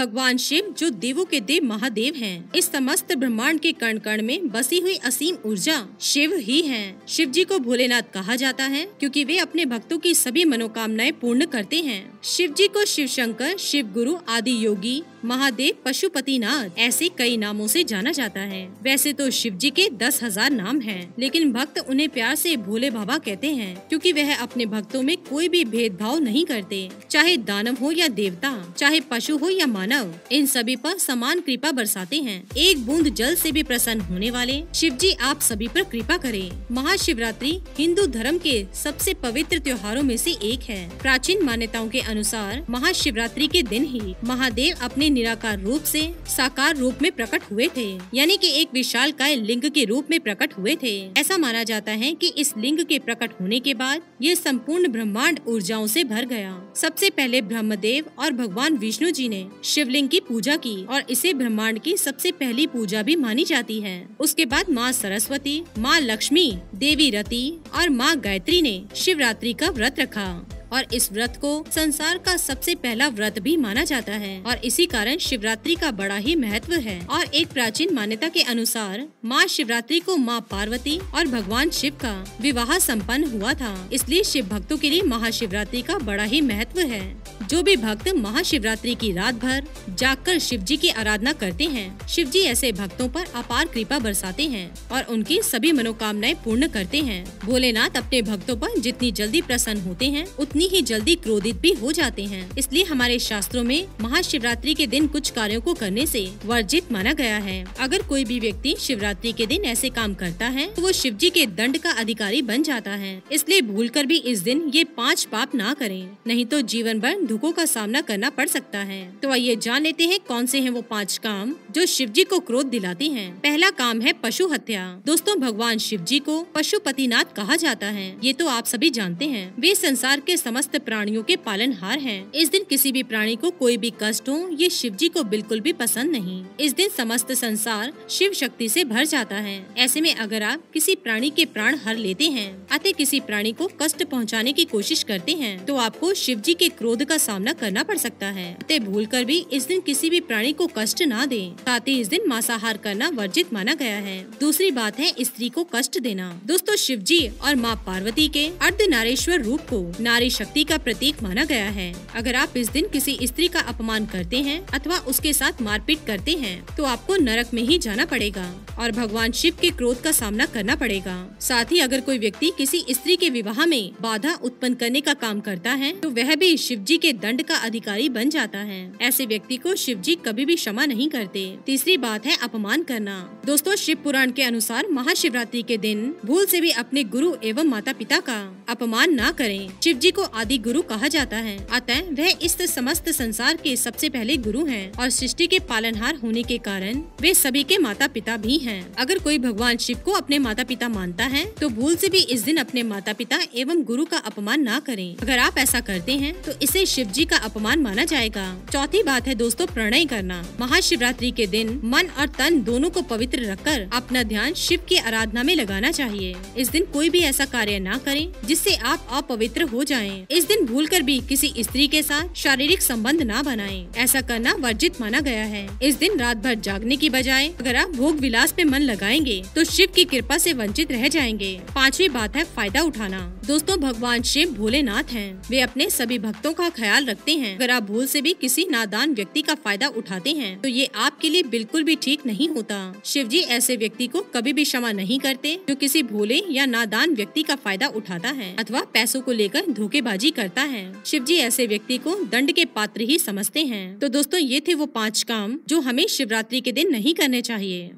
भगवान शिव, जो देवों के देव महादेव हैं इस समस्त ब्रह्मांड के कण कण में बसी हुई असीम ऊर्जा शिव ही हैं। शिव जी को भोलेनाथ कहा जाता है, क्योंकि वे अपने भक्तों की सभी मनोकामनाएँ पूर्ण करते हैं शिव जी को शिव शंकर शिव गुरु आदि योगी महादेव पशुपति पशुपतिनाथ ऐसे कई नामों से जाना जाता है। वैसे तो शिव जी के दस हज़ार नाम हैं, लेकिन भक्त उन्हें प्यार से भोले बाबा कहते हैं क्योंकि वह अपने भक्तों में कोई भी भेदभाव नहीं करते। चाहे दानव हो या देवता चाहे पशु हो या मानव इन सभी पर समान कृपा बरसाते हैं। एक बूंद जल से भी प्रसन्न होने वाले शिव जी आप सभी पर कृपा करें। महाशिवरात्रि हिंदू धर्म के सबसे पवित्र त्योहारों में से एक है। प्राचीन मान्यताओं के अनुसार महाशिवरात्रि के दिन ही महादेव अपने निराकार रूप से साकार रूप में प्रकट हुए थे। यानी कि एक विशाल काय लिंग के रूप में प्रकट हुए थे। ऐसा माना जाता है कि इस लिंग के प्रकट होने के बाद ये संपूर्ण ब्रह्मांड ऊर्जाओं से भर गया। सबसे पहले ब्रह्मदेव और भगवान विष्णु जी ने शिवलिंग की पूजा की और इसे ब्रह्मांड की सबसे पहली पूजा भी मानी जाती है। उसके बाद माँ सरस्वती, माँ लक्ष्मी, देवी रति और माँ गायत्री ने शिवरात्रि का व्रत रखा। और इस व्रत को संसार का सबसे पहला व्रत भी माना जाता है। और इसी कारण शिवरात्रि का बड़ा ही महत्व है। और एक प्राचीन मान्यता के अनुसार माँ शिवरात्रि को माँ पार्वती और भगवान शिव का विवाह संपन्न हुआ था। इसलिए शिव भक्तों के लिए महाशिवरात्रि का बड़ा ही महत्व है। जो भी भक्त महाशिवरात्रि की रात भर जागकर शिव जी की आराधना करते हैं शिव जी ऐसे भक्तों पर अपार कृपा बरसाते हैं और उनकी सभी मनोकामनाएँ पूर्ण करते हैं। भोलेनाथ अपने भक्तों पर जितनी जल्दी प्रसन्न होते हैं, उतनी ही जल्दी क्रोधित भी हो जाते हैं। इसलिए हमारे शास्त्रों में महाशिवरात्रि के दिन कुछ कार्यों को करने से वर्जित माना गया है। अगर कोई भी व्यक्ति शिवरात्रि के दिन ऐसे काम करता है तो वो शिव जी के दंड का अधिकारी बन जाता है। इसलिए भूल कर भी इस दिन ये पाँच पाप ना करें, नहीं तो जीवन भर दुखों का सामना करना पड़ सकता है। तो आइए जान लेते हैं कौन से हैं वो पाँच काम जो शिव जी को क्रोध दिलाते हैं। पहला काम है पशु हत्या। दोस्तों, भगवान शिव जी को पशुपतिनाथ कहा जाता है। ये तो आप सभी जानते हैं। वे संसार के समस्त प्राणियों के पालनहार हैं। इस दिन किसी भी प्राणी को कोई भी कष्ट हो, ये शिव जी को बिल्कुल भी पसंद नहीं। इस दिन समस्त संसार शिव शक्ति से भर जाता है। ऐसे में अगर आप किसी प्राणी के प्राण हर लेते हैं, अतः किसी प्राणी को कष्ट पहुँचाने की कोशिश करते हैं तो आपको शिव जी के क्रोध का सामना करना पड़ सकता है। अतः भूल कर भी इस दिन किसी भी प्राणी को कष्ट न दे। साथ ही इस दिन मांसाहार करना वर्जित माना गया है। दूसरी बात है स्त्री को कष्ट देना। दोस्तों शिव जी और माँ पार्वती के अर्ध नारेश्वर रूप को नारी शक्ति का प्रतीक माना गया है। अगर आप इस दिन किसी स्त्री का अपमान करते हैं अथवा उसके साथ मारपीट करते हैं तो आपको नरक में ही जाना पड़ेगा और भगवान शिव के क्रोध का सामना करना पड़ेगा। साथ ही अगर कोई व्यक्ति किसी स्त्री के विवाह में बाधा उत्पन्न करने का काम करता है तो वह भी शिव जी के दंड का अधिकारी बन जाता है। ऐसे व्यक्ति को शिव जी कभी भी क्षमा नहीं करते। तीसरी बात है अपमान करना। दोस्तों, शिव पुराण के अनुसार महाशिवरात्रि के दिन भूल से भी अपने गुरु एवं माता पिता का अपमान न करें। शिव जी को आदि गुरु कहा जाता है। अतः वह इस समस्त संसार के सबसे पहले गुरु हैं और सृष्टि के पालनहार होने के कारण वे सभी के माता पिता भी हैं। अगर कोई भगवान शिव को अपने माता पिता मानता है तो भूल से भी इस दिन अपने माता पिता एवं गुरु का अपमान न करें। अगर आप ऐसा करते हैं तो इसे शिव जी का अपमान माना जाएगा। चौथी बात है दोस्तों, प्रणय करना। महाशिवरात्रि के दिन मन और तन दोनों को पवित्र रखकर अपना ध्यान शिव की आराधना में लगाना चाहिए। इस दिन कोई भी ऐसा कार्य न करें जिससे आप अपवित्र हो जाएँ। इस दिन भूलकर भी किसी स्त्री के साथ शारीरिक संबंध ना बनाएँ। ऐसा करना वर्जित माना गया है इस दिन रात भर जागने की बजाय अगर आप भोग विलास पे मन लगाएँगे तो शिव की कृपा से वंचित रह जाएँगे पांचवी बात है फ़ायदा उठाना दोस्तों, भगवान शिव भोलेनाथ हैं। वे अपने सभी भक्तों का ख्याल रखते हैं। अगर आप भूल से भी किसी नादान व्यक्ति का फ़ायदा उठाते हैं तो ये आपके लिए बिल्कुल भी ठीक नहीं होता। शिव जी ऐसे व्यक्ति को कभी भी क्षमा नहीं करते, जो किसी भोले या नादान व्यक्ति का फ़ायदा उठाता है अथवा पैसों को लेकर धोखेबाजी करता है। शिव जी ऐसे व्यक्ति को दंड के पात्र ही समझते हैं। तो दोस्तों, ये थे वो पाँच काम, जो हमें शिवरात्रि के दिन नहीं करने चाहिए।